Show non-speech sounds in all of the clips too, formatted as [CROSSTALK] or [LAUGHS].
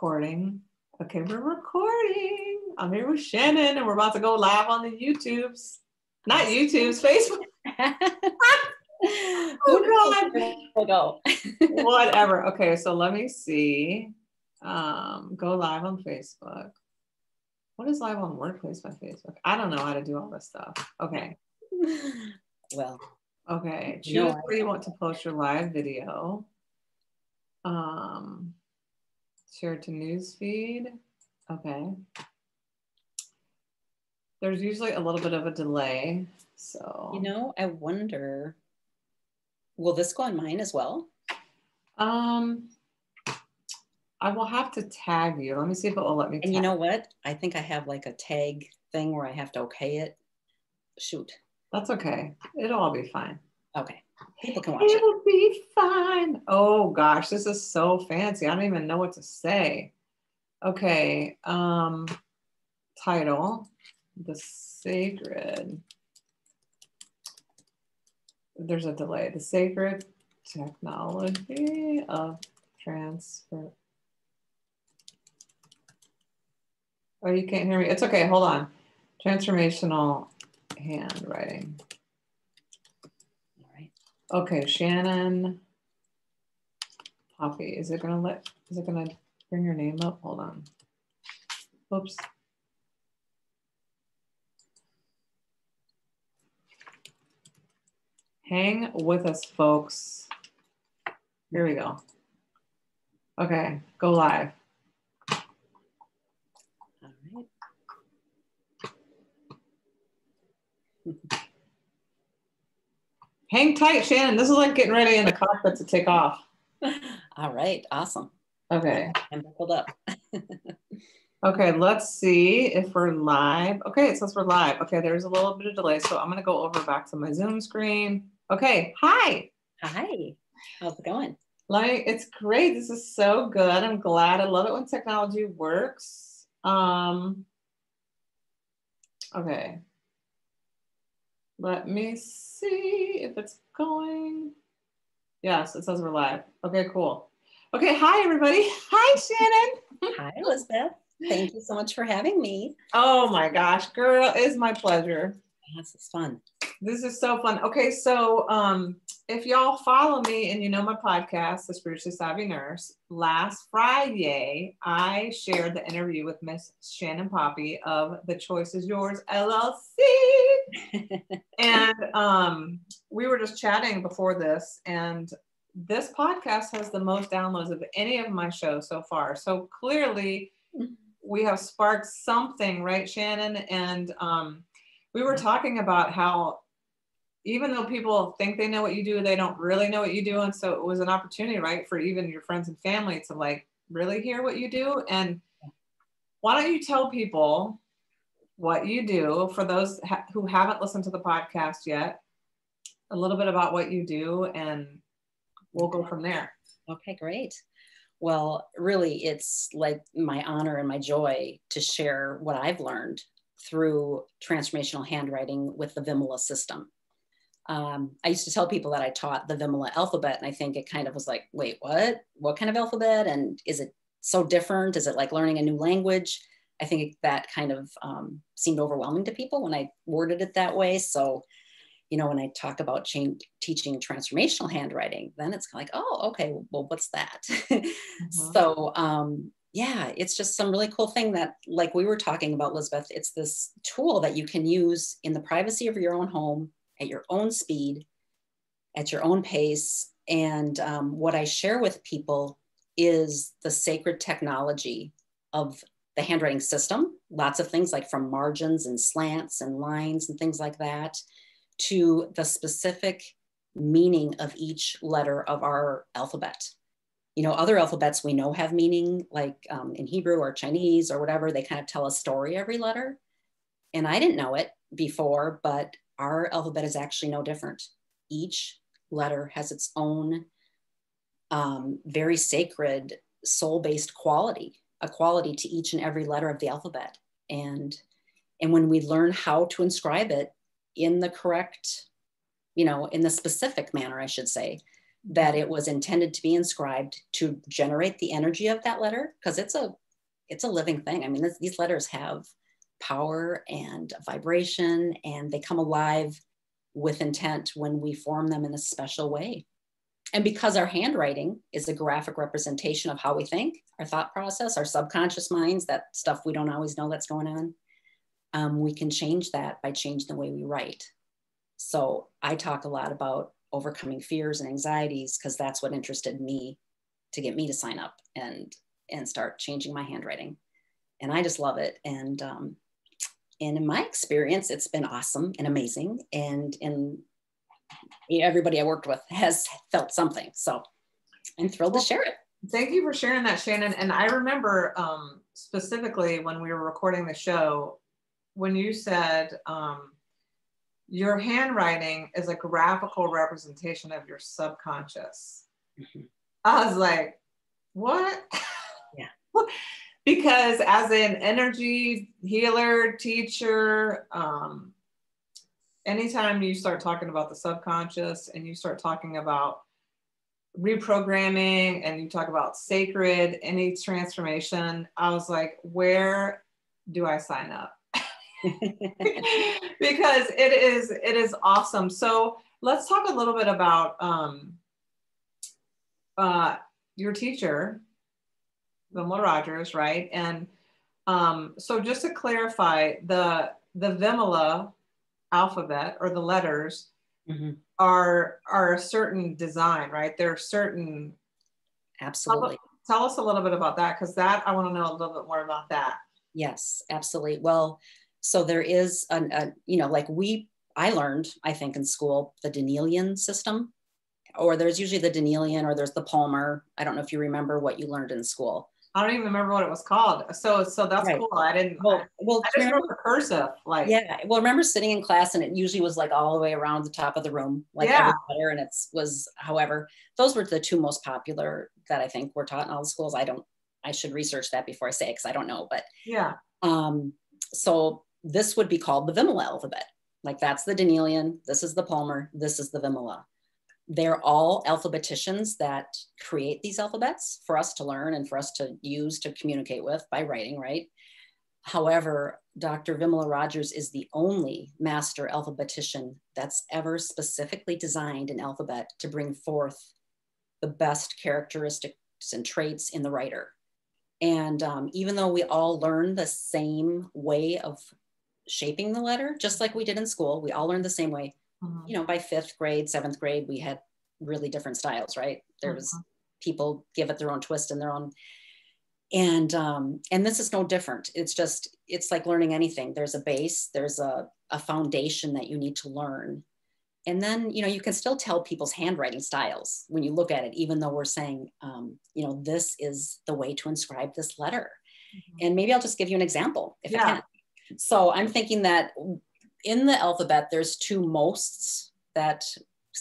Recording. Okay, we're recording. I'm here with Shannon and we're about to go live on the YouTubes. Not YouTube's, Facebook. [LAUGHS] oh God. Go. [LAUGHS] Whatever. Okay, so let me see. Um, go live on Facebook. What is live on Workplace by Facebook? I don't know how to do all this stuff. Okay. Well. Okay. Choose no, where you want to post your live video. Um, Share to newsfeed. Okay. There's usually a little bit of a delay. So, you know, I wonder, will this go on mine as well? Um, I will have to tag you. Let me see if it will let me. And you know what? I think I have like a tag thing where I have to okay it. Shoot. That's okay. It'll all be fine. Okay. People can watch It'll it. It'll be fine. Oh gosh, this is so fancy. I don't even know what to say. Okay. Um title. The sacred. There's a delay. The sacred technology of transfer. Oh, you can't hear me. It's okay. Hold on. Transformational handwriting. Okay, Shannon Poppie. Is it gonna let, is it gonna bring your name up? Hold on. Oops. Hang with us, folks. Here we go. Okay, go live. All right. [LAUGHS] Hang tight, Shannon. This is like getting ready in the cockpit to take off. [LAUGHS] All right, awesome. Okay. I'm buckled up. [LAUGHS] okay, let's see if we're live. Okay, it says we're live. Okay, there's a little bit of delay, so I'm gonna go over back to my Zoom screen. Okay, hi. Hi. How's it going? Like, it's great. This is so good. I'm glad. I love it when technology works. Um, okay. Let me see if it's going. Yes, it says we're live. Okay, cool. Okay, hi everybody. [LAUGHS] Hi Shannon. Hi Elizabeth. Thank you so much for having me. Oh my gosh, girl, it's my pleasure. This is fun. This is so fun. Okay, so um, if y'all follow me and you know my podcast, The Spiritually Savvy Nurse, last Friday I shared the interview with Miss Shannon Poppie of The Choice Is Yours LLC. And um, we were just chatting before this, and this podcast has the most downloads of any of my shows so far. So clearly, mm-hmm. we have sparked something, right, Shannon? And um, we were talking about how even though people think they know what you do, they don't really know what you do. And so it was an opportunity, right, for even your friends and family to like really hear what you do. And why don't you tell people what you do for those ha- who haven't listened to the podcast yet, a little bit about what you do, and we'll go from there. Okay, great. Well, really, it's like my honor and my joy to share what I've learned through transformational handwriting with the Vimala system. Um, I used to tell people that I taught the Vimala alphabet, and I think it kind of was like, wait, what? What kind of alphabet? And is it so different? Is it like learning a new language? I think that kind of um, seemed overwhelming to people when I worded it that way. So, you know, when I talk about change, teaching transformational handwriting, then it's like, oh, okay, well, what's that? [LAUGHS] Mm-hmm. So, um, yeah, it's just some really cool thing that, like we were talking about, Elizabeth, it's this tool that you can use in the privacy of your own home at your own speed, at your own pace. And um, what I share with people is the sacred technology of the handwriting system, lots of things like from margins and slants and lines and things like that, to the specific meaning of each letter of our alphabet. You know, other alphabets we know have meaning, like um, in Hebrew or Chinese or whatever, they kind of tell a story every letter. And I didn't know it before, but our alphabet is actually no different. Each letter has its own um, very sacred soul-based quality, a quality to each and every letter of the alphabet. And, and when we learn how to inscribe it in the correct, you know, in the specific manner, I should say, that it was intended to be inscribed to generate the energy of that letter because it's a it's a living thing i mean this, these letters have power and vibration and they come alive with intent when we form them in a special way and because our handwriting is a graphic representation of how we think our thought process our subconscious minds that stuff we don't always know that's going on um, we can change that by changing the way we write. So i talk a lot about overcoming fears and anxieties because that's what interested me to get me to sign up and and start changing my handwriting. And i just love it. And um, and in my experience it's been awesome and amazing. And and everybody i worked with has felt something so i'm thrilled to share it thank you for sharing that shannon and i remember um, specifically when we were recording the show when you said um, your handwriting is a graphical representation of your subconscious. Mm-hmm. I was like, what? Yeah. [LAUGHS] because as an energy healer, teacher, um, anytime you start talking about the subconscious and you start talking about reprogramming and you talk about sacred, any transformation, I was like, where do I sign up? [LAUGHS] because it is it is awesome. So let's talk a little bit about um, uh, your teacher, Vimala Rogers, right? And um, so just to clarify, the the Vimala alphabet or the letters mm-hmm. are are a certain design, right? They're certain. Absolutely. Tell, tell us a little bit about that because that I want to know a little bit more about that. Yes, absolutely. Well, so there is an, a, you know, like we, I learned, I think in school, the D'Nealian system, or there's usually the D'Nealian or there's the Palmer. I don't know if you remember what you learned in school. I don't even remember what it was called. So, so that's right. cool. I didn't. Well, well, I just remember, the cursive. Like, yeah. Well, remember sitting in class and it usually was like all the way around the top of the room, like yeah. letter, and it was. However, those were the two most popular that I think were taught in all the schools. I don't. I should research that before I say it because I don't know. But yeah. Um. So this would be called the Vimala alphabet. Like that's the D'Nealian, this is the Palmer, this is the Vimala. They're all alphabeticians that create these alphabets for us to learn and for us to use to communicate with by writing, right? However, Dr. Vimala Rogers is the only master alphabetician that's ever specifically designed an alphabet to bring forth the best characteristics and traits in the writer. And um, even though we all learn the same way of shaping the letter, just like we did in school. We all learned the same way. Mm-hmm. You know, by fifth grade, seventh grade, we had really different styles, right? There was mm-hmm. people give it their own twist and their own. And um, and this is no different. It's just it's like learning anything. There's a base. There's a a foundation that you need to learn. And then you know you can still tell people's handwriting styles when you look at it, even though we're saying, um, you know, this is the way to inscribe this letter. Mm-hmm. And maybe I'll just give you an example if yeah. I can. So I'm thinking that in the alphabet, there's two mosts that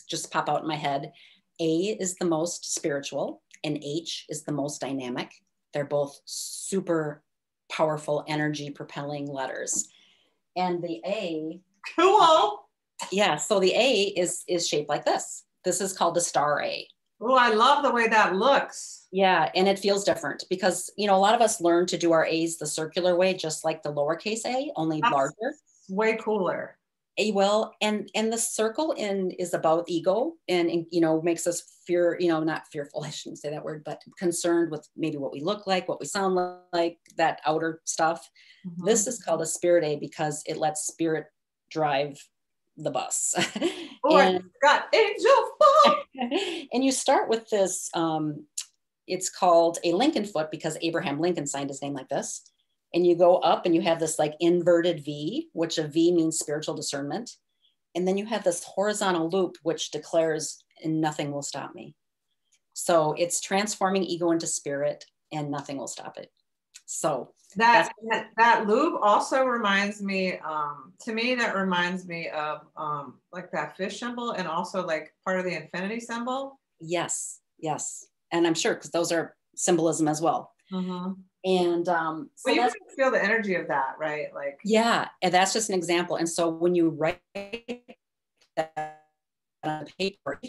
just pop out in my head. A is the most spiritual, and H is the most dynamic. They're both super powerful, energy propelling letters. And the A, cool. Yeah, so the A is is shaped like this. This is called the star A. Oh, I love the way that looks. Yeah, and it feels different because you know a lot of us learn to do our A's the circular way, just like the lowercase a, only That's larger. Way cooler. A well, and and the circle in is about ego, and, and you know makes us fear, you know, not fearful. [LAUGHS] I shouldn't say that word, but concerned with maybe what we look like, what we sound like, that outer stuff. Mm-hmm. This is called a spirit A because it lets spirit drive the bus. [LAUGHS] Oh, and, got angel [LAUGHS] and you start with this. Um, it's called a Lincoln foot because Abraham Lincoln signed his name like this. And you go up and you have this like inverted V, which a V means spiritual discernment. And then you have this horizontal loop, which declares, and nothing will stop me. So it's transforming ego into spirit, and nothing will stop it. So that that, that loop also reminds me um to me that reminds me of um like that fish symbol and also like part of the infinity symbol yes yes and i'm sure because those are symbolism as well mm-hmm. and um so you can feel the energy of that right like yeah and that's just an example and so when you write that on paper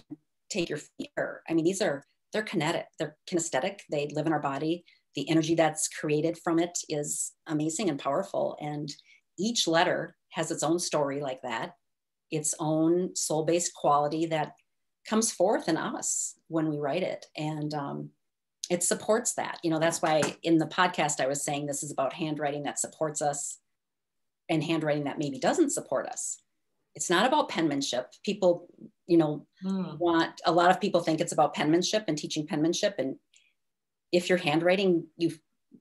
take your fear. I mean, these are they're kinetic, they're kinesthetic. They live in our body. The energy that's created from it is amazing and powerful. And each letter has its own story like that, its own soul-based quality that comes forth in us when we write it. And um, it supports that. You know, that's why in the podcast I was saying this is about handwriting that supports us and handwriting that maybe doesn't support us. It's not about penmanship. People, you know, mm. want a lot of people think it's about penmanship and teaching penmanship. And if your handwriting, you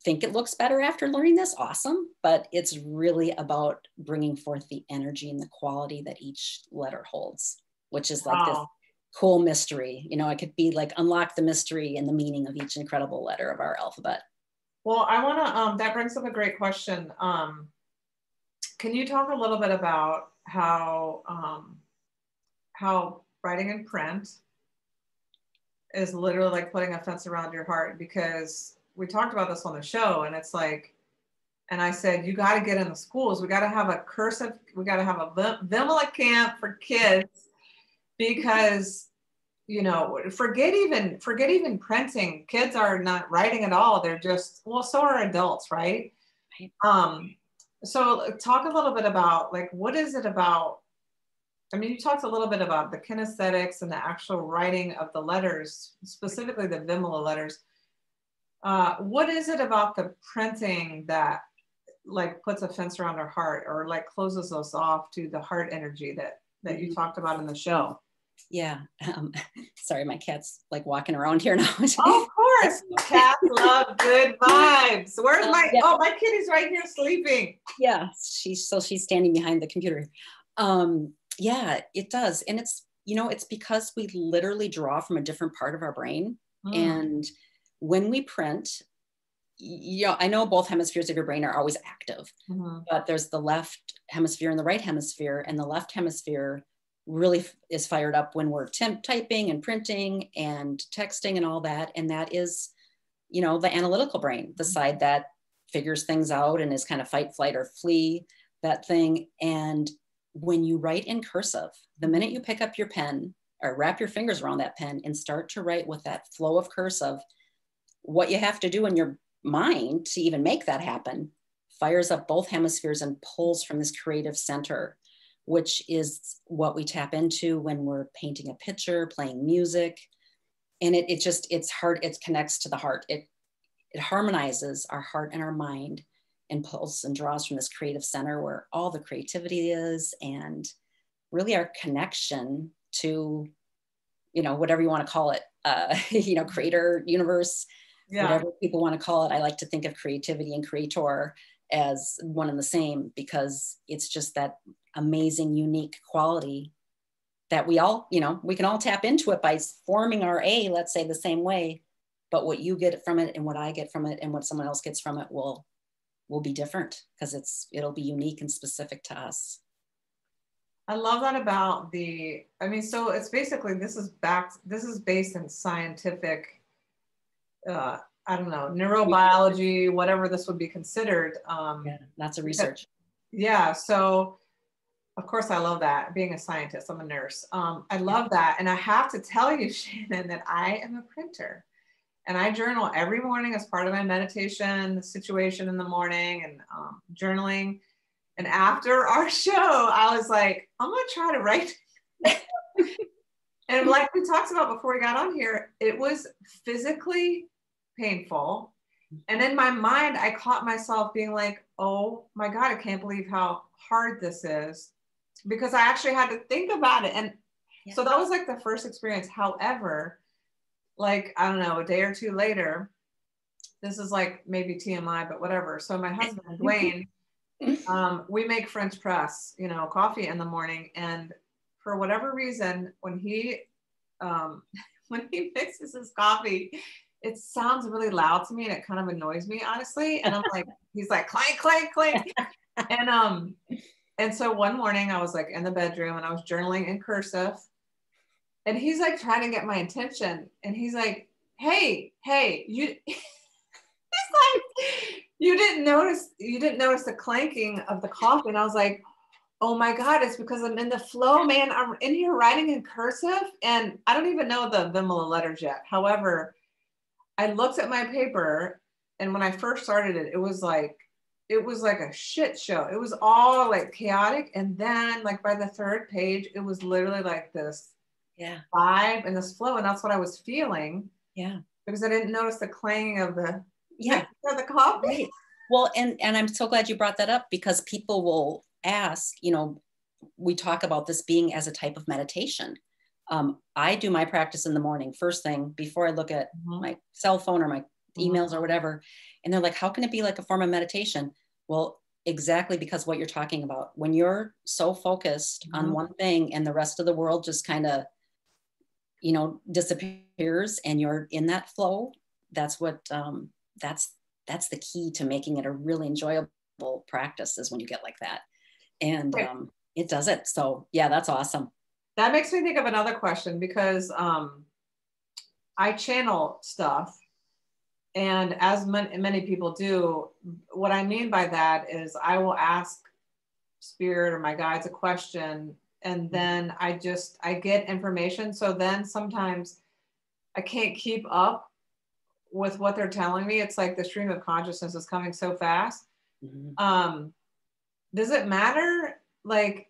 think it looks better after learning this, awesome. But it's really about bringing forth the energy and the quality that each letter holds, which is like wow. Cool mystery. You know, it could be like unlock the mystery and the meaning of each incredible letter of our alphabet. Well, I want to, um, that brings up a great question. Um, can you talk a little bit about how, um, how writing in print is literally like putting a fence around your heart? Because we talked about this on the show and it's like, and I said, you got to get in the schools. We got to have a cursive, we got to have a Vimala camp for kids because you know forget even forget even printing. Kids are not writing at all. They're just well so are adults right, right. um so talk a little bit about like what is it about i mean you talked a little bit about the kinesthetics and the actual writing of the letters specifically the vimala letters. Uh, what is it about the printing that like puts a fence around our heart or like closes us off to the heart energy that that you mm-hmm. talked about in the show yeah. Um, [LAUGHS] sorry, my cat's like walking around here [LAUGHS] now. oh, of course. Cats love good vibes. Where's uh, my, yeah. oh, my kitty's right here sleeping. Yeah. She's, so she's standing behind the computer. Um, yeah, it does. And it's, you know, it's because we literally draw from a different part of our brain. Mm. And when we print, yeah, I know both hemispheres of your brain are always active, mm-hmm. but there's the left hemisphere and the right hemisphere, and the left hemisphere really is fired up when we're temp typing and printing and texting and all that. And that is, you know, the analytical brain, the mm-hmm. side that figures things out and is kind of fight, flight, or flee that thing. And when you write in cursive, the minute you pick up your pen or wrap your fingers around that pen and start to write with that flow of cursive, what you have to do in your mind to even make that happen fires up both hemispheres and pulls from this creative center which is what we tap into when we're painting a picture, playing music. And it, it just, it's hard, it connects to the heart. It, it harmonizes our heart and our mind and pulls and draws from this creative center where all the creativity is and really our connection to, you know, whatever you want to call it, uh, [LAUGHS] you know, creator, universe, yeah. whatever people want to call it. I like to think of creativity and creator as one and the same because it's just that amazing, unique quality that we all, you know, we can all tap into it by forming our A, let's say the same way. But what you get from it and what I get from it and what someone else gets from it will will be different because it's it'll be unique and specific to us. I love that about the, I mean, so it's basically this is back, this is based in scientific uh, I don't know, neurobiology, whatever this would be considered. Um, yeah, lots of research. Yeah. So, of course, I love that. Being a scientist, I'm a nurse. Um, I love that. And I have to tell you, [LAUGHS] Shannon, that I am a printer. And I journal every morning as part of my meditation situation in the morning and um, journaling. And after [LAUGHS] our show, I was like, I'm going to try to write. [LAUGHS] and like we talked about before we got on here, it was physically painful. And in my mind, I caught myself being like, oh my God, I can't believe how hard this is because I actually had to think about it. And yeah. so that was like the first experience. However, like, I don't know, a day or two later, this is like maybe TMI, but whatever. So my husband, [LAUGHS] Dwayne, um, we make French press, you know, coffee in the morning. And for whatever reason, when he, um, [LAUGHS] when he mixes his coffee, it sounds really loud to me and it kind of annoys me honestly. And i'm like [LAUGHS] he's like clank clank clank. And um and so one morning i was like in the bedroom and i was journaling in cursive. And he's like trying to get my attention. And he's like hey hey you [LAUGHS] he's like you didn't notice you didn't notice the clanking of the coffee and i was like Oh my God, it's because I'm in the flow, man. I'm in here writing in cursive and I don't even know the Vimala letters yet. However, I looked at my paper and when I first started it, it was like, it was like a shit show. It was all like chaotic. And then like by the third page, it was literally like this yeah vibe and this flow. And that's what I was feeling. Yeah. Because I didn't notice the clanging of the yeah [LAUGHS] of the coffee. Right. Well, and and I'm so glad you brought that up because people will ask, you know, we talk about this being as a type of meditation. Um, I do my practice in the morning, first thing before I look at mm-hmm. my cell phone or my mm-hmm. emails or whatever. And they're like, how can it be like a form of meditation? Well, exactly because what you're talking about. When you're so focused mm-hmm. on one thing and the rest of the world just kind of, you know, disappears and you're in that flow, that's what um, that's that's the key to making it a really enjoyable practice is when you get like that and um, it does it so yeah that's awesome that makes me think of another question because um, i channel stuff and as many, many people do what i mean by that is i will ask spirit or my guides a question and mm-hmm. then i just i get information so then sometimes i can't keep up with what they're telling me it's like the stream of consciousness is coming so fast mm-hmm. um does it matter like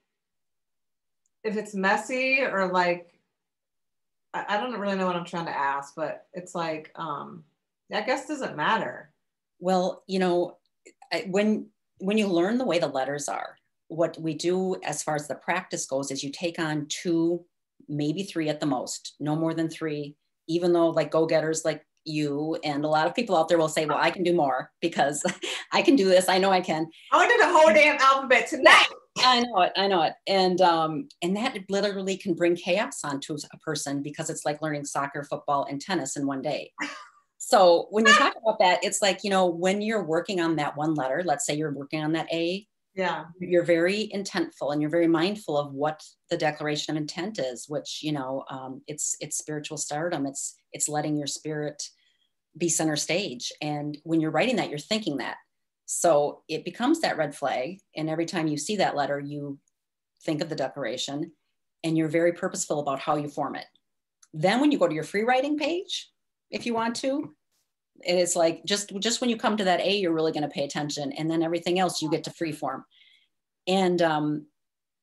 if it's messy or like I, I don't really know what i'm trying to ask but it's like um i guess doesn't matter? Well you know when when you learn the way the letters are what we do as far as the practice goes is you take on two maybe three at the most no more than three even though like go-getters like you and a lot of people out there will say well i can do more because [LAUGHS] i can do this. I know i can. I want to do the whole damn alphabet tonight i know it i know it and um and that literally can bring chaos onto a person because it's like learning soccer football and tennis in one day so when you talk about that it's like you know when you're working on that one letter let's say you're working on that a yeah you're very intentful and you're very mindful of what the declaration of intent is which you know um, it's it's spiritual stardom it's it's letting your spirit be center stage. And when you're writing that, you're thinking that. So it becomes that red flag. And every time you see that letter, you think of the declaration and you're very purposeful about how you form it. Then when you go to your free writing page, if you want to, it's like just just when you come to that A, you're really going to pay attention. And then everything else you get to free form. And um,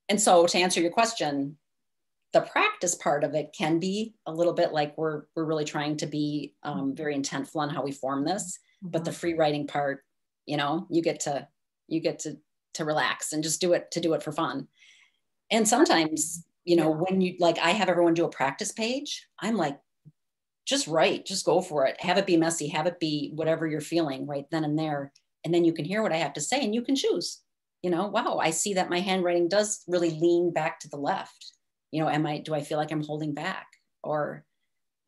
and so to answer your question, the practice part of it can be a little bit like we're we're really trying to be um, very intentful on how we form this but the mm-hmm. free writing part you know you get to you get to to relax and just do it to do it for fun. And sometimes you know when you like i have everyone do a practice page i'm like just write just go for it. Have it be messy have it be whatever you're feeling right then and there. And then you can hear what i have to say and you can choose. You know wow i see that my handwriting does really lean back to the left. You know am i do i feel like i'm holding back? Or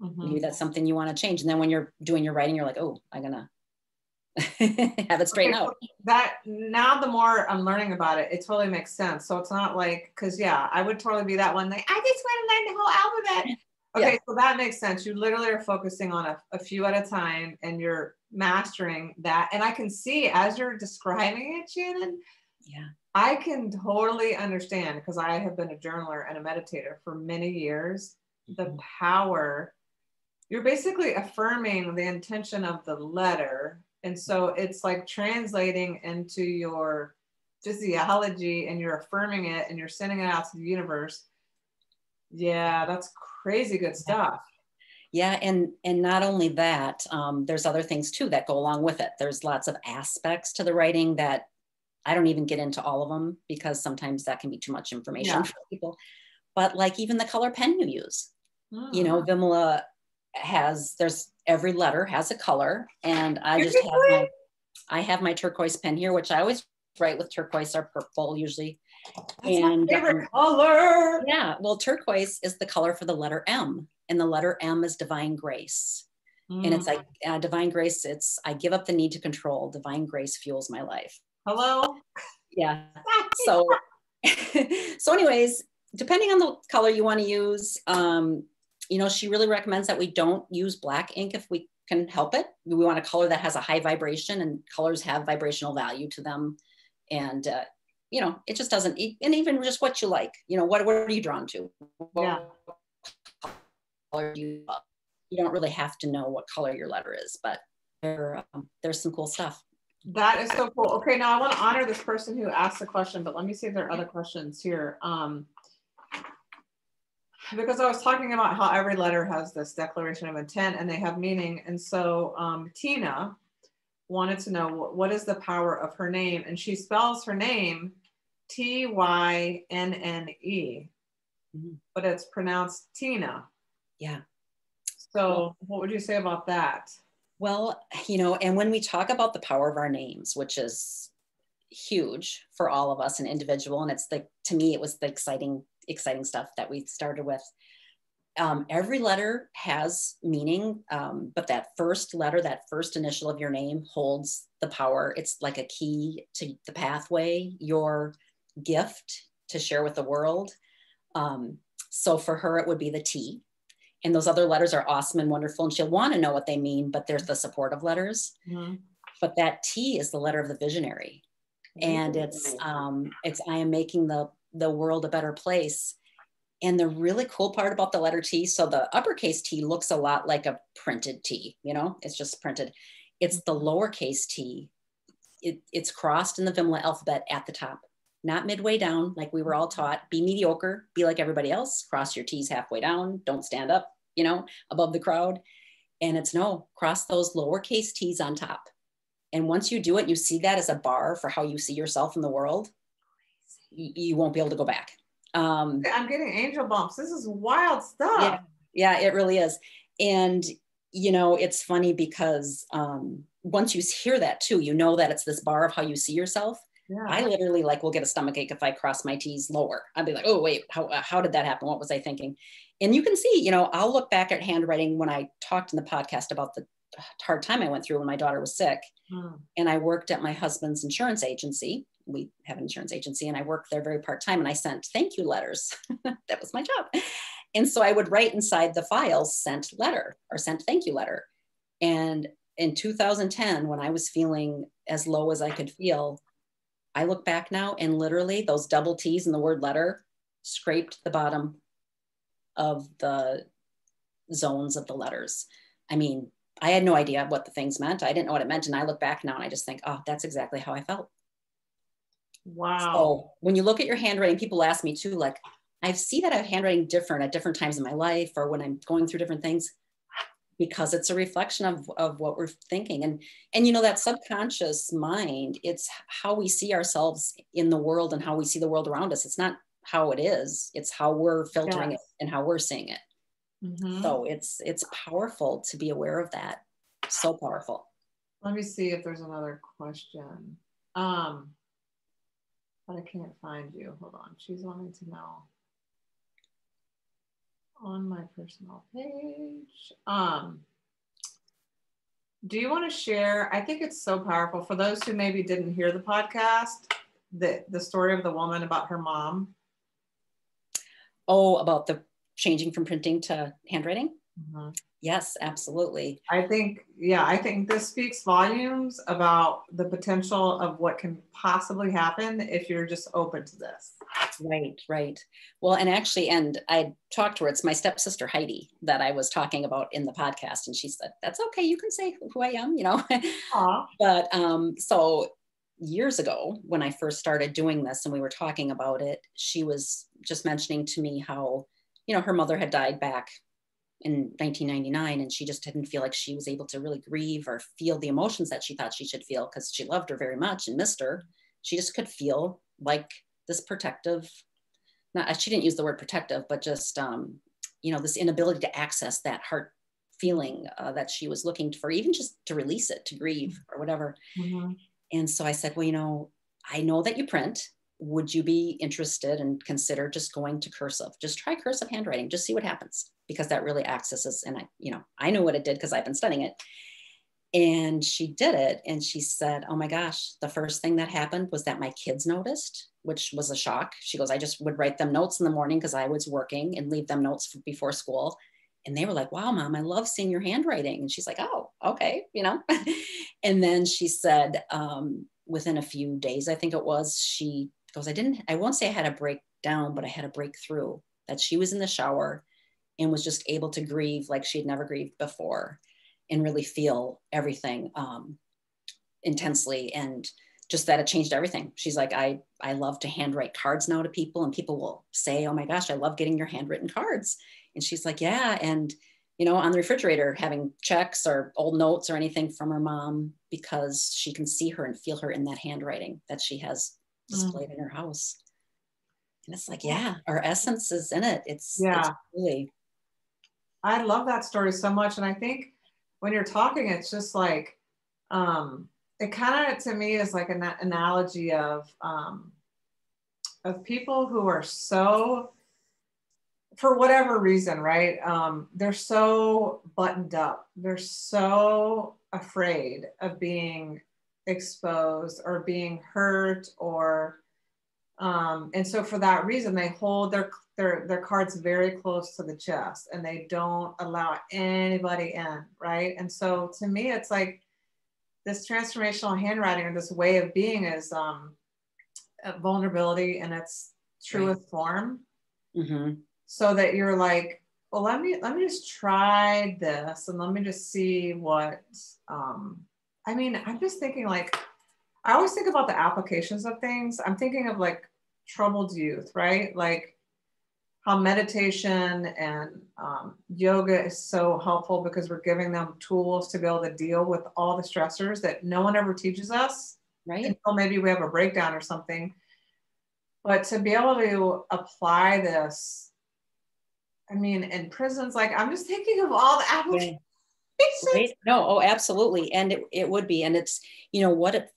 mm-hmm. maybe that's something you want to change. And then when you're doing your writing you're like oh i'm gonna [LAUGHS] have it straighten okay, out that now the more i'm learning about it it totally makes sense so it's not like because yeah i would totally be that one like i just want to learn the whole alphabet [LAUGHS] okay yeah. so that makes sense you literally are focusing on a, a few at a time and you're mastering that and i can see as you're describing it shannon yeah I can totally understand because I have been a journaler and a meditator for many years. The mm-hmm. power, you're basically affirming the intention of the letter. And so it's like translating into your physiology and you're affirming it and you're sending it out to the universe. Yeah, that's crazy good stuff. Yeah, and and not only that, um, there's other things too that go along with it. There's lots of aspects to the writing that I don't even get into all of them because sometimes that can be too much information yeah. for people. But like even the color pen you use, mm. you know, hmm. Has there's every letter has a color, and I just have my I have my turquoise pen here, which I always write with turquoise or purple usually. That's and favorite um, color. Yeah, well, turquoise is the color for the letter M, and the letter M is divine grace. Mm. And it's hmm. like uh, divine grace. It's I give up the need to control. Divine grace fuels my life. Hello? Yeah. [LAUGHS] So, [LAUGHS] so anyways, depending on the color you want to use, um, you know, she really recommends that we don't use black ink if we can help it. We want a color that has a high vibration and colors have vibrational value to them. And uh, you know, it just doesn't, and even just what you like, you know, what, what are you drawn to? Yeah. Color you, you don't really have to know what color your letter is, but there, um, there's some cool stuff. That is so cool. Okay, now I want to honor this person who asked the question, but let me see if there are other questions here. Um, because I was talking about how every letter has this declaration of intent and they have meaning. And so um, Tina wanted to know what, what is the power of her name? And she spells her name T Y N N E, mm-hmm. but it's pronounced Tina. Yeah. So, what would you say about that? Well, you know, and when we talk about the power of our names, which is huge for all of us, an individual, and it's like to me, it was the exciting, exciting stuff that we started with. Um, every letter has meaning, um, but that first letter, that first initial of your name holds the power. It's like a key to the pathway, your gift to share with the world. Um, so for her, it would be the T and those other letters are awesome and wonderful and she'll want to know what they mean but there's the supportive letters mm-hmm. but that t is the letter of the visionary and it's um it's i am making the the world a better place and the really cool part about the letter t so the uppercase t looks a lot like a printed t you know it's just printed it's the lowercase t it, it's crossed in the Vimala alphabet at the top not midway down, like we were all taught. Be mediocre, be like everybody else, cross your T's halfway down, don't stand up, you know, above the crowd. And it's no, cross those lowercase t's on top. And once you do it, you see that as a bar for how you see yourself in the world, you, you won't be able to go back. Um, I'm getting angel bumps. This is wild stuff. Yeah, yeah, it really is. And, you know, it's funny because um, once you hear that too, you know that it's this bar of how you see yourself. Yeah. I literally like will get a stomach ache if I cross my T's lower. I'd be like, oh wait, how, how did that happen? What was I thinking? and you can see, you know, I'll look back at handwriting when I talked in the podcast about the hard time I went through when my daughter was sick. Hmm. And I worked at my husband's insurance agency. We have an insurance agency, and I worked there very part time. And I sent thank you letters. [LAUGHS] that was my job. And so I would write inside the files sent letter or sent thank you letter. And in 2010, when I was feeling as low as I could feel, I look back now and literally those double T's in the word letter scraped the bottom of the zones of the letters. I mean, I had no idea what the things meant. I didn't know what it meant. And I look back now and I just think, oh, that's exactly how I felt. Wow. So when you look at your handwriting, people ask me too, like, I see that I have handwriting different at different times in my life or when I'm going through different things because it's a reflection of, of what we're thinking. And, and, you know, that subconscious mind, it's how we see ourselves in the world and how we see the world around us. It's not how it is it's how we're filtering yes. it and how we're seeing it mm-hmm. so it's it's powerful to be aware of that so powerful let me see if there's another question um but i can't find you. Hold on. She's wanting to know. On my personal page. Um do you want to share? I think it's so powerful. For those who maybe didn't hear the podcast the the story of the woman about her mom. Oh, about the changing from printing to handwriting? Mm-hmm. Yes, absolutely. I think, yeah, I think this speaks volumes about the potential of what can possibly happen if you're just open to this. Right, right. Well, and actually, and I talked to her, it's my stepsister Heidi that I was talking about in the podcast. And she said, That's okay, you can say who I am, you know. [LAUGHS] but um, so years ago when I first started doing this and we were talking about it, she was just mentioning to me how, you know, her mother had died back in 1999 and she just didn't feel like she was able to really grieve or feel the emotions that she thought she should feel because she loved her very much and missed her. She just could feel like this protective, not, she didn't use the word protective, but just, um, you know, this inability to access that heart feeling uh, that she was looking for, even just to release it, to grieve or whatever. Mm-hmm. And so I said, well, you know, I know that you print. Would you be interested and consider just going to cursive? Just try cursive handwriting, just see what happens, because that really accesses. And I, you know, I knew what it did because I've been studying it. And she did it. And she said, Oh my gosh, the first thing that happened was that my kids noticed, which was a shock. She goes, I just would write them notes in the morning because I was working and leave them notes before school and they were like wow mom i love seeing your handwriting and she's like oh okay you know [LAUGHS] and then she said um, within a few days i think it was she goes, I didn't, I won't say I had a breakdown, but I had a breakthrough that she was in the shower and was just able to grieve like she'd never grieved before and really feel everything um, intensely. And just that it changed everything. She's like, I, I love to handwrite cards now to people and people will say, oh my gosh, I love getting your handwritten cards. And she's like, yeah. And, you know, on the refrigerator, having checks or old notes or anything from her mom because she can see her and feel her in that handwriting that she has displayed mm. in her house. And it's like, yeah, our essence is in it. It's, yeah. It's really. I love that story so much. And I think when you're talking, it's just like, um, it kind of to me is like an analogy of, um, of people who are so for whatever reason, right? Um, they're so buttoned up. They're so afraid of being exposed or being hurt or um, and so for that reason they hold their their their cards very close to the chest and they don't allow anybody in right? And so to me it's like this transformational handwriting or this way of being is um, vulnerability in its truest right. form. Mm-hmm. So that you're like well let me let me just try this and let me just see what um i mean i'm just thinking like i always think about the applications of things. I'm thinking of like troubled youth right? Like how meditation and um, yoga is so helpful because we're giving them tools to be able to deal with all the stressors that no one ever teaches us right. until maybe we have a breakdown or something. But to be able to apply this I mean, in prisons, like I'm just thinking of all the applications. Right. No, oh, absolutely. And it, it would be. And it's, you know, what it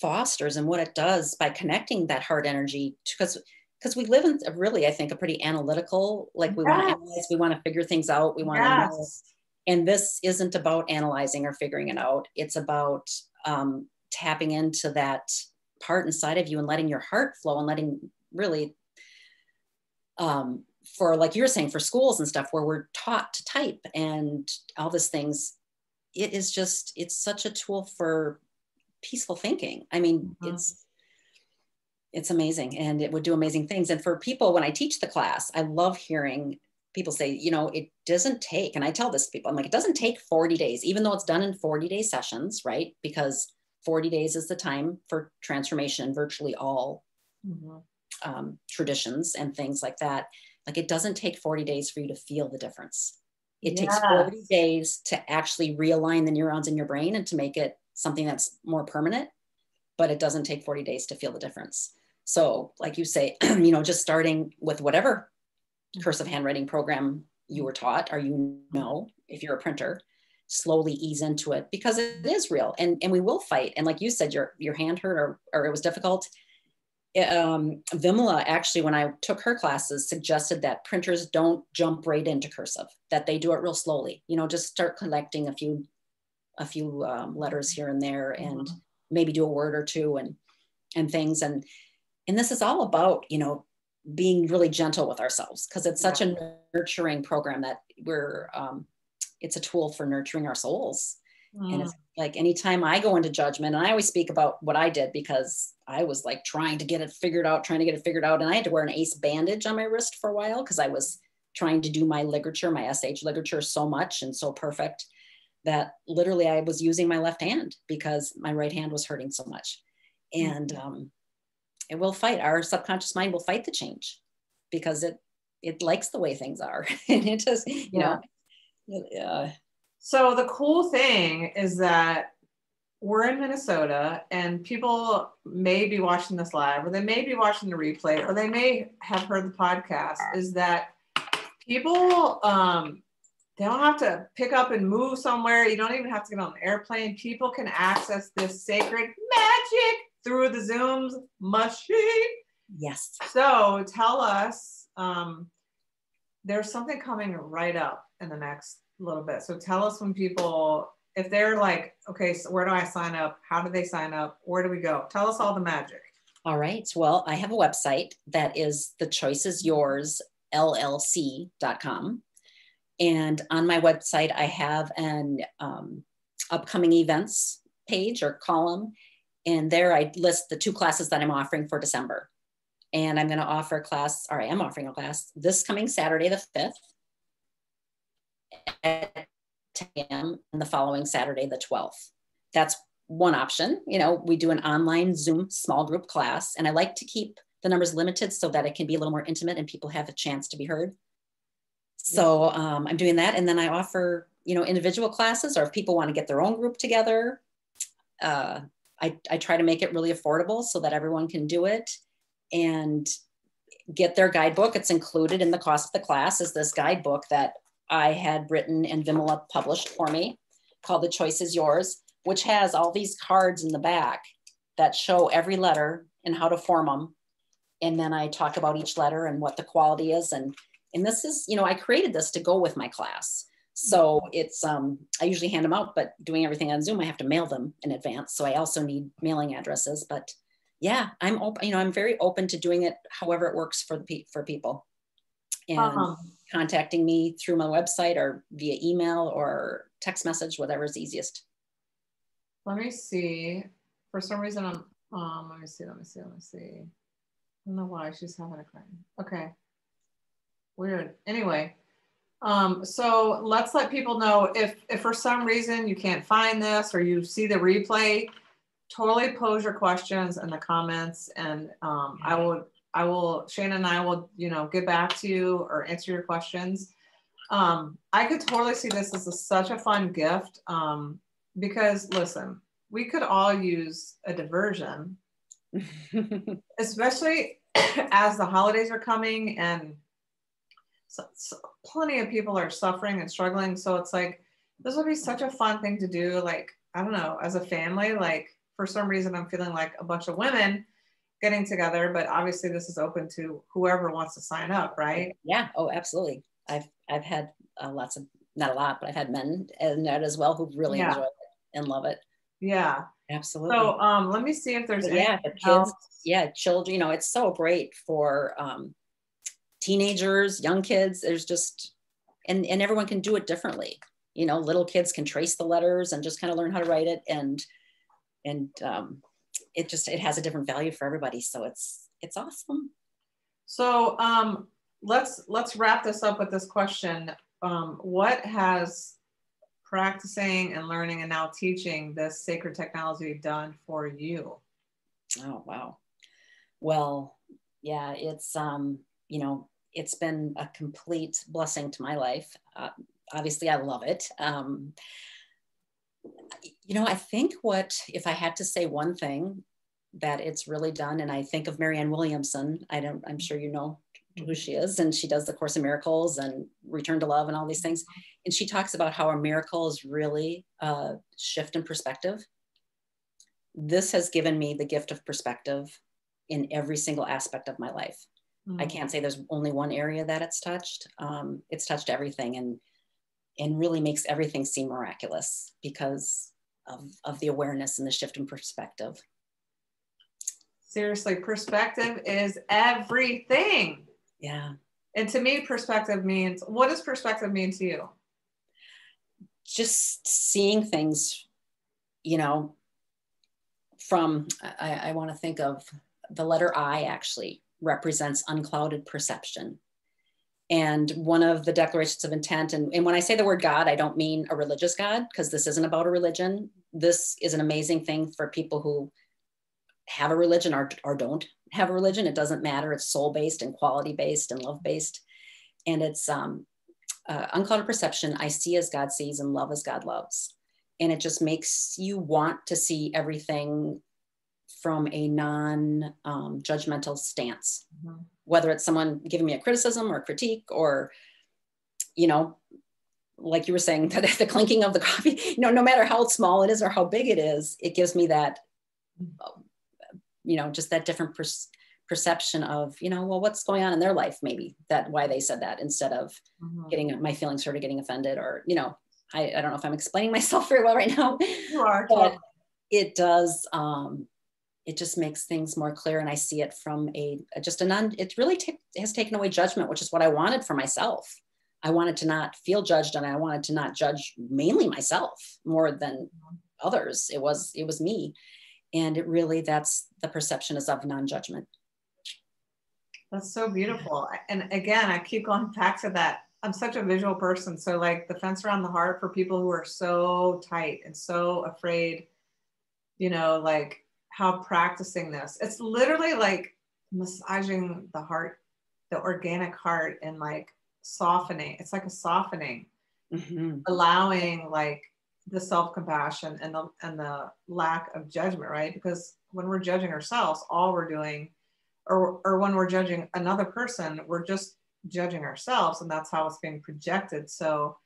fosters and what it does by connecting that heart energy because because we live in a really, I think, a pretty analytical, like we yes. want to analyze, we want to figure things out, we want yes. to know. And this isn't about analyzing or figuring it out. It's about um, tapping into that part inside of you and letting your heart flow and letting really um, for like you're saying for schools and stuff where we're taught to type and all these things it is just it's such a tool for peaceful thinking i mean mm-hmm. it's it's amazing and it would do amazing things and for people when i teach the class i love hearing people say you know it doesn't take and i tell this to people i'm like it doesn't take 40 days even though it's done in 40 day sessions right because 40 days is the time for transformation in virtually all mm-hmm. um, traditions and things like that like it doesn't take 40 days for you to feel the difference. It yes. takes 40 days to actually realign the neurons in your brain and to make it something that's more permanent, but it doesn't take 40 days to feel the difference. So, like you say, [CLEARS THROAT] you know, just starting with whatever mm-hmm. cursive handwriting program you were taught or you know, if you're a printer, slowly ease into it because it is real and, and we will fight. And like you said, your, your hand hurt or, or it was difficult um, Vimala actually, when I took her classes, suggested that printers don't jump right into cursive; that they do it real slowly. You know, just start collecting a few, a few um, letters here and there, and mm-hmm. maybe do a word or two, and and things. And and this is all about you know being really gentle with ourselves because it's such yeah. a nurturing program that we're. Um, it's a tool for nurturing our souls. Mm. And it's like anytime I go into judgment, and I always speak about what I did because I was like trying to get it figured out, trying to get it figured out. And I had to wear an ace bandage on my wrist for a while because I was trying to do my ligature, my SH ligature so much and so perfect that literally I was using my left hand because my right hand was hurting so much. And mm-hmm. um, it will fight. Our subconscious mind will fight the change because it it likes the way things are. and [LAUGHS] it just, you yeah. know, uh, so the cool thing is that we're in Minnesota and people may be watching this live or they may be watching the replay or they may have heard the podcast is that people um, they don't have to pick up and move somewhere. You don't even have to get on an airplane. People can access this sacred magic through the zooms machine. Yes. So tell us um, there's something coming right up in the next little bit so tell us when people if they're like, okay, so where do I sign up? How do they sign up? Where do we go? Tell us all the magic. All right. Well, I have a website that is the choice is yours llc.com. And on my website, I have an um, upcoming events page or column. And there I list the two classes that I'm offering for December. And I'm going to offer a class, or I am offering a class this coming Saturday, the 5th at 10 a.m. and the following Saturday, the 12th. That's one option. You know, we do an online Zoom small group class, and I like to keep the numbers limited so that it can be a little more intimate and people have a chance to be heard. So um, I'm doing that, and then I offer you know individual classes, or if people want to get their own group together, uh, I, I try to make it really affordable so that everyone can do it and get their guidebook. It's included in the cost of the class. Is this guidebook that I had written and Vimala published for me, called "The Choice Is Yours," which has all these cards in the back that show every letter and how to form them and then I talk about each letter and what the quality is. And and this is, you know, I created this to go with my class. So it's um I usually hand them out, but doing everything on Zoom, I have to mail them in advance. So I also need mailing addresses. But yeah, I'm open, you know, I'm very open to doing it however it works for the for people. And uh-huh. Contacting me through my website or via email or text message, whatever is easiest. Let me see. For some reason I'm um let me see, let me see, let me see I don't know why she's having a cry. Okay. Weird. Anyway, um, so let's let people know if, if for some reason you can't find this or you see the replay, totally pose your questions in the comments and um, I will, I will, Shannon and I will, you know, get back to you or answer your questions. Um, I could totally see this as a, such a fun gift um, because listen, we could all use a diversion, [LAUGHS] especially as the holidays are coming and so, so plenty of people are suffering and struggling. So it's like, this would be such a fun thing to do. Like, I don't know, as a family, like for some reason, I'm feeling like a bunch of women getting together, but obviously this is open to whoever wants to sign up, right? Yeah. Oh, absolutely. I've, I've had uh, lots of, not a lot, but I've had men in that as well who really yeah. enjoy it and love it. Yeah. Absolutely. So um, let me see if there's yeah, the kids, else. yeah, children. You know, it's so great for um, teenagers, young kids. There's just and and everyone can do it differently. You know, little kids can trace the letters and just kind of learn how to write it, and and um, it just it has a different value for everybody. So it's it's awesome. So um, let's let's wrap this up with this question. Um, what has practicing and learning and now teaching this sacred technology done for you? Oh, wow. Well, yeah, it's, um, you know, it's been a complete blessing to my life. Uh, obviously, I love it. Um, you know, I think what, if I had to say one thing that it's really done, and I think of Marianne Williamson, I don't, I'm sure you know who she is. And she does the course of miracles and return to love and all these things. And she talks about how a miracle is really a shift in perspective. This has given me the gift of perspective in every single aspect of my life. Mm-hmm. i mm. can't say there's only one area that it's touched. Um, it's touched everything and and really makes everything seem miraculous because of, of the awareness and the shift in perspective seriously perspective is everything yeah. And to me, perspective means what does perspective mean to you? Just seeing things, you know, from, I, I want to think of the letter I actually represents unclouded perception. And one of the declarations of intent, and, and when I say the word God, I don't mean a religious God, because this isn't about a religion. This is an amazing thing for people who have a religion or, or don't have a religion. It doesn't matter. It's soul based and quality based and love based. And it's um, uh, unclouded perception. I see as God sees and love as God loves. And it just makes you want to see everything from a non um, judgmental stance, mm-hmm. whether it's someone giving me a criticism or critique or, you know, like you were saying, [LAUGHS] the, the clinking of the coffee, you know, no matter how small it is or how big it is, it gives me that you know just that different per- perception of you know well what's going on in their life maybe that why they said that instead of mm-hmm. getting my feelings sort of getting offended or you know I, I don't know if i'm explaining [LAUGHS] myself very well right now. You are but it does um it just makes things more clear and i see it from a just a non it really t- has taken away judgment which is what i wanted for myself. I wanted to not feel judged and i wanted to not judge mainly myself more than mm-hmm. others. It was it was me and it really that's the perception is of non-judgment That's so beautiful. And again, I keep going back to that. I'm such a visual person. So, like the fence around the heart for people who are so tight and so afraid, you know, like how practicing this, it's literally like massaging the heart, the organic heart, and like softening. It's like a softening, mm-hmm. allowing like the self compassion and the and the lack of judgment, right? Because when we're judging ourselves, all we're doing or, or when we're judging another person, we're just judging ourselves and that's how it's being projected. So,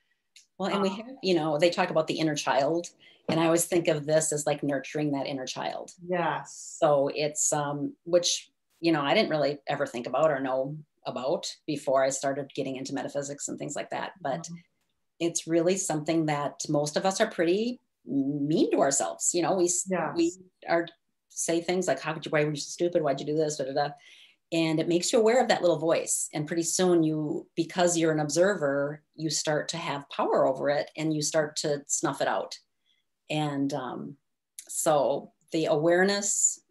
well, and um, we have, you know, they talk about the inner child and I always think of this as like nurturing that inner child. Yes. So it's, um, which, you know, I didn't really ever think about or know about before I started getting into metaphysics and things like that. But mm-hmm. It's really something that most of us are pretty mean to ourselves. You know, we, yes. we are say things like, how could you, why were you stupid? Why'd you do this? Da, da, da. And it makes you aware of that little voice. And pretty soon you, because you're an observer, you start to have power over it and you start to snuff it out. And um, so the awareness,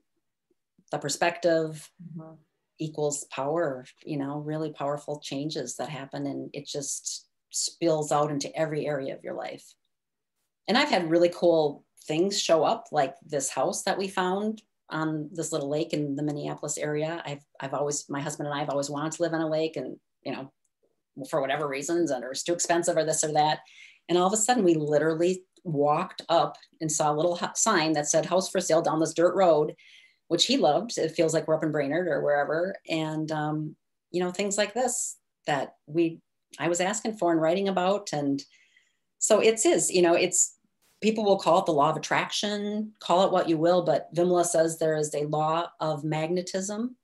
the perspective mm-hmm. equals power, you know, really powerful changes that happen. And it just spills out into every area of your life. And I've had really cool things show up like this house that we found on this little lake in the Minneapolis area. I've, I've always, my husband and I have always wanted to live on a lake and, you know, for whatever reasons, and it was too expensive or this or that. And all of a sudden we literally walked up and saw a little sign that said house for sale down this dirt road, which he loved. It feels like we're up in Brainerd or wherever. And, um, you know, things like this that we, I was asking for and writing about. And so it's his, you know, it's, people will call it the law of attraction, call it what you will, but Vimala says there is a law of magnetism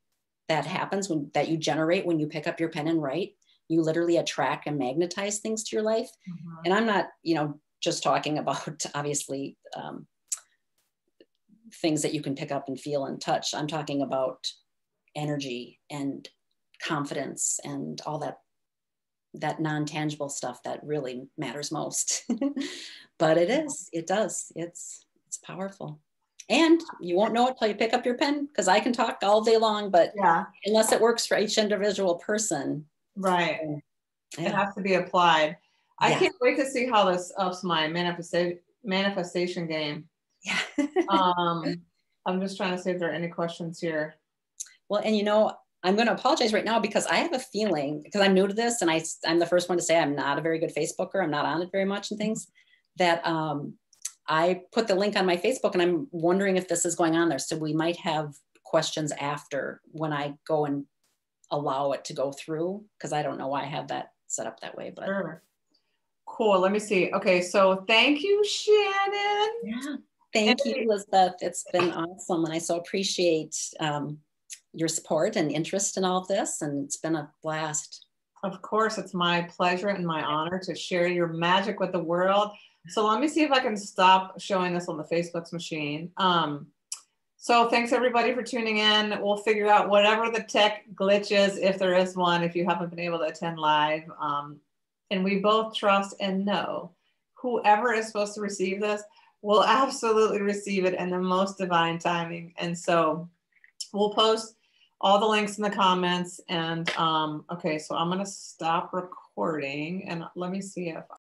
that happens when that you generate when you pick up your pen and write. You literally attract and magnetize things to your life. Mm-hmm. And I'm not, you know, just talking [LAUGHS] about obviously um, things that you can pick up and feel and touch. I'm talking about energy and confidence and all that that non-tangible stuff that really matters most. [LAUGHS] But it is it does. It's it's powerful. And you won't know it till you pick up your pen because i can talk all day long but yeah. unless it works for each individual person. Right. Yeah. it has to be applied. I yeah. can't wait to see how this ups my manifestation manifestation game. Yeah. [LAUGHS] Um i'm just trying to see if there are any questions here. Well and you know I'm going to apologize right now because I have a feeling because I'm new to this and I, I'm the first one to say I'm not a very good Facebooker. I'm not on it very much and things that um, I put the link on my Facebook and I'm wondering if this is going on there. So we might have questions after when I go and allow it to go through because I don't know why I have that set up that way. But sure. cool. Let me see. Okay, so thank you, Shannon. Yeah, thank and you, Lisbeth. It's been awesome, and I so appreciate um, your support and interest in all of this, and it's been a blast. Of course, it's my pleasure and my honor to share your magic with the world. So let me see if I can stop showing this on the Facebook's machine. Um, so thanks everybody for tuning in. We'll figure out whatever the tech glitch is, if there is one, if you haven't been able to attend live. Um, and we both trust and know whoever is supposed to receive this will absolutely receive it in the most divine timing. And so we'll post all the links in the comments. And um, okay, so I'm gonna stop recording and let me see if